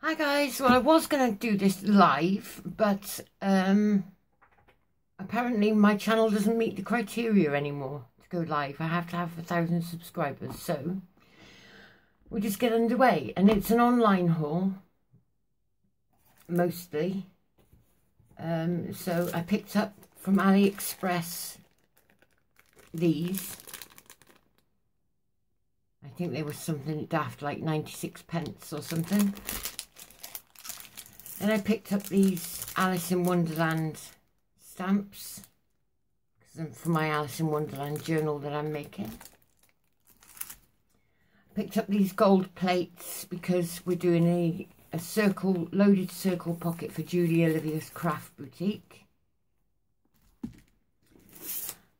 Hi guys, well I was going to do this live, but um, apparently my channel doesn't meet the criteria anymore to go live. I have to have a thousand subscribers, so we'll just get underway. And it's an online haul, mostly. Um, so I picked up from AliExpress these. I think they were something daft like 96 pence or something. Then I picked up these Alice in Wonderland stamps for my Alice in Wonderland journal that I'm making. Picked up these gold plates because we're doing a, a circle, loaded circle pocket for Julie Olivia's Craft Boutique.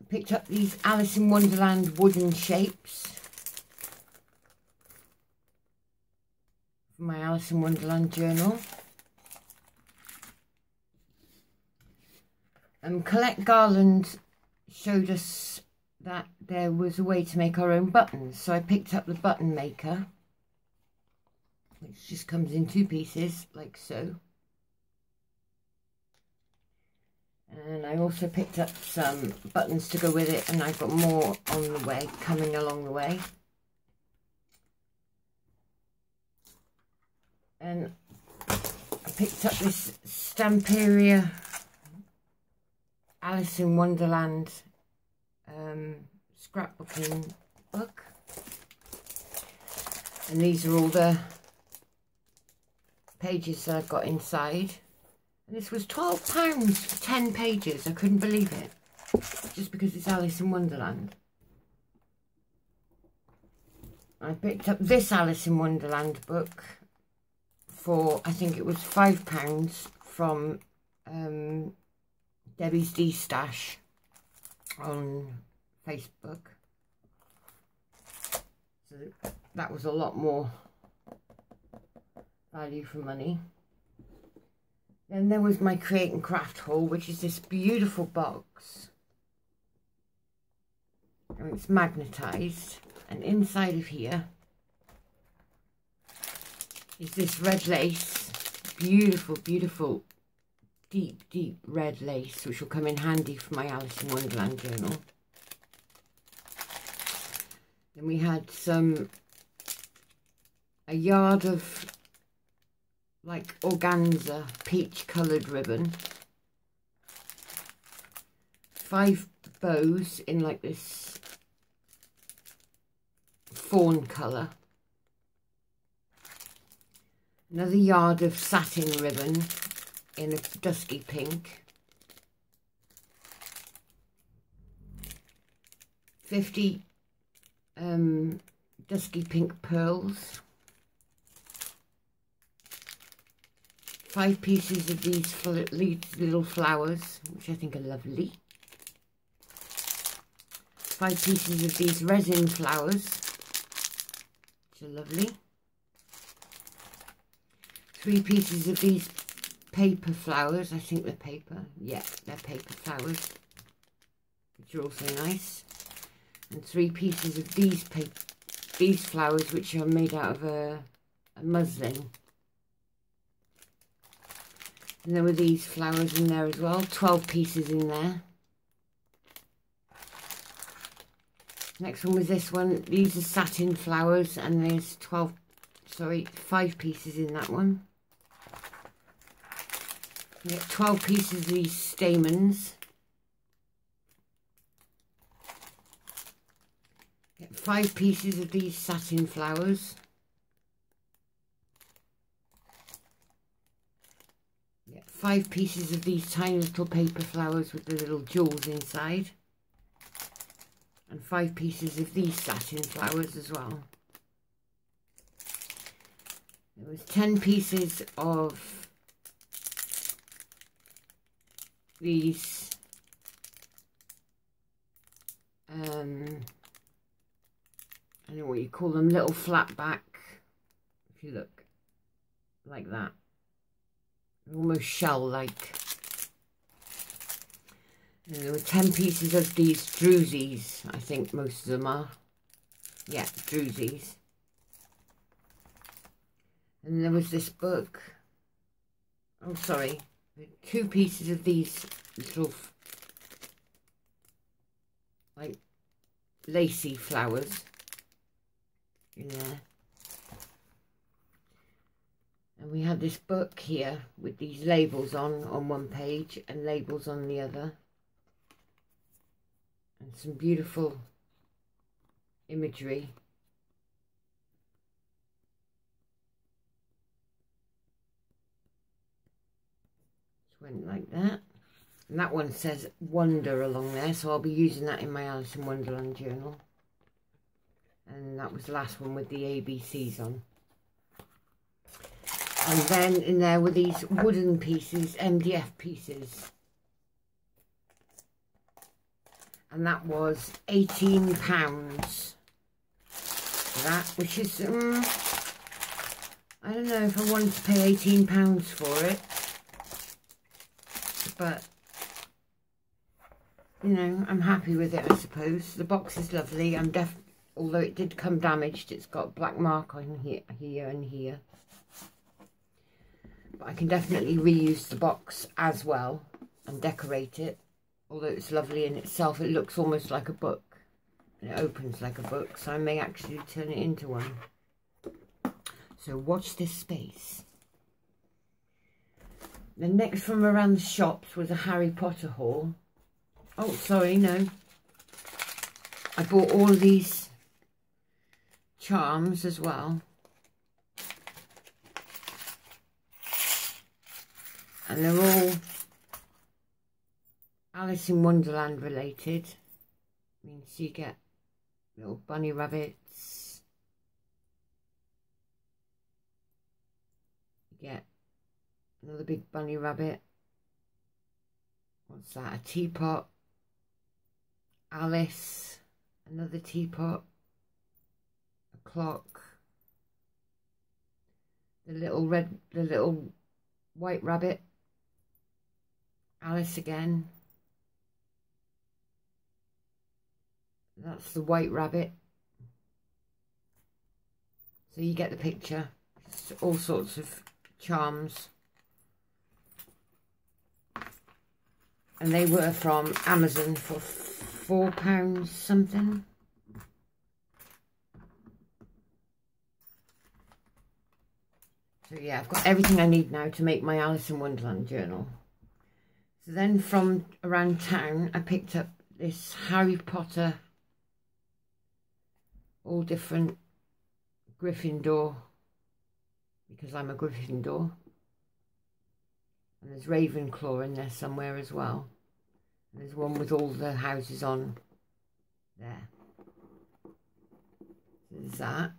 Picked up these Alice in Wonderland wooden shapes. For my Alice in Wonderland journal. Um, Colette Garland showed us that there was a way to make our own buttons. So I picked up the button maker, which just comes in two pieces, like so. And I also picked up some buttons to go with it, and I've got more on the way, coming along the way. And I picked up this Stamperia Alice in Wonderland um, scrapbooking book. And these are all the pages that I've got inside. And this was £12 for 10 pages. I couldn't believe it. Just because it's Alice in Wonderland. I picked up this Alice in Wonderland book for, I think it was £5 from um, Debbie's D Stash on Facebook. So that was a lot more value for money. Then there was my Create and Craft haul, which is this beautiful box. And it's magnetised. And inside of here is this red lace. Beautiful, beautiful deep, deep red lace, which will come in handy for my Alice in Wonderland journal. Then we had some, a yard of like organza peach coloured ribbon. Five bows in like this fawn colour. Another yard of satin ribbon in a dusky pink. 50 um, dusky pink pearls. Five pieces of these little flowers, which I think are lovely. Five pieces of these resin flowers, which are lovely. Three pieces of these paper flowers. I think they're paper. Yeah, they're paper flowers, which are also nice. And three pieces of these paper, these flowers, which are made out of a, a muslin. And there were these flowers in there as well. 12 pieces in there. Next one was this one. These are satin flowers and there's 12, sorry, 5 pieces in that one. Get 12 pieces of these stamens. Get five pieces of these satin flowers. Get five pieces of these tiny little paper flowers with the little jewels inside. And five pieces of these satin flowers as well. There was 10 pieces of these um I don't know what you call them, little flat back, if you look like that. Almost shell-like. There were 10 pieces of these druzies, I think most of them are. Yeah, druzies. And there was this book. Oh, sorry. Two pieces of these little, like, lacy flowers in there. And we have this book here with these labels on, on one page and labels on the other. And some beautiful imagery. Went like that. And that one says Wonder along there, so I'll be using that in my Alice in Wonderland journal. And that was the last one with the ABCs on. And then in there were these wooden pieces, MDF pieces. And that was £18 that, which is, um, I don't know if I wanted to pay £18 for it. But, you know, I'm happy with it, I suppose. The box is lovely. I'm def although it did come damaged, it's got a black mark on here, here and here. But I can definitely reuse the box as well and decorate it. Although it's lovely in itself, it looks almost like a book. And it opens like a book, so I may actually turn it into one. So watch this space. The next from around the shops was a Harry Potter haul. Oh, sorry, no. I bought all these charms as well. and they're all Alice in Wonderland related. I mean, so you get little bunny rabbits. You get another big bunny rabbit. What's that? A teapot. Alice. Another teapot. A clock. The little red, the little white rabbit. Alice again. That's the white rabbit. So you get the picture. It's all sorts of charms. And they were from Amazon for four pounds something. So yeah, I've got everything I need now to make my Alice in Wonderland journal. So then from around town, I picked up this Harry Potter, all different Gryffindor, because I'm a Gryffindor. There's Ravenclaw in there somewhere as well. And there's one with all the houses on there. There's that.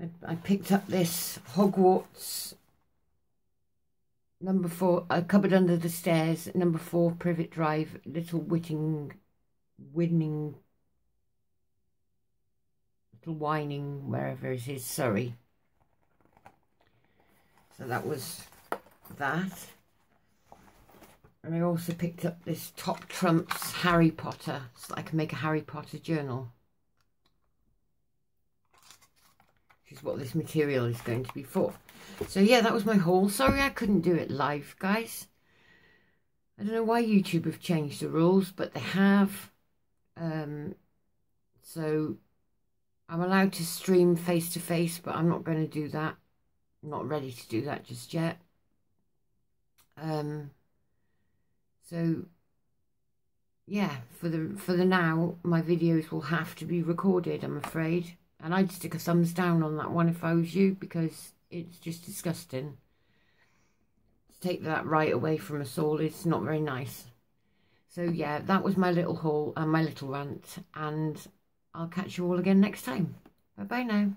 I, I picked up this Hogwarts Number four, a cupboard under the stairs. Number four, Privet Drive, Little Whitting, Winning, Little Whining, wherever it is, Surrey. So that was that. And I also picked up this Top Trumps Harry Potter, so I can make a Harry Potter journal. Which is what this material is going to be for. So yeah, that was my haul. Sorry I couldn't do it live, guys. I don't know why YouTube have changed the rules, but they have. Um, so I'm allowed to stream face to face, but I'm not going to do that. Not ready to do that just yet. Um, so yeah, for the for the now, my videos will have to be recorded, I'm afraid. And I'd stick a thumbs down on that one if I was you, because it's just disgusting. To take that right away from us all is not very nice. So yeah, that was my little haul and my little rant. And I'll catch you all again next time. Bye-bye now.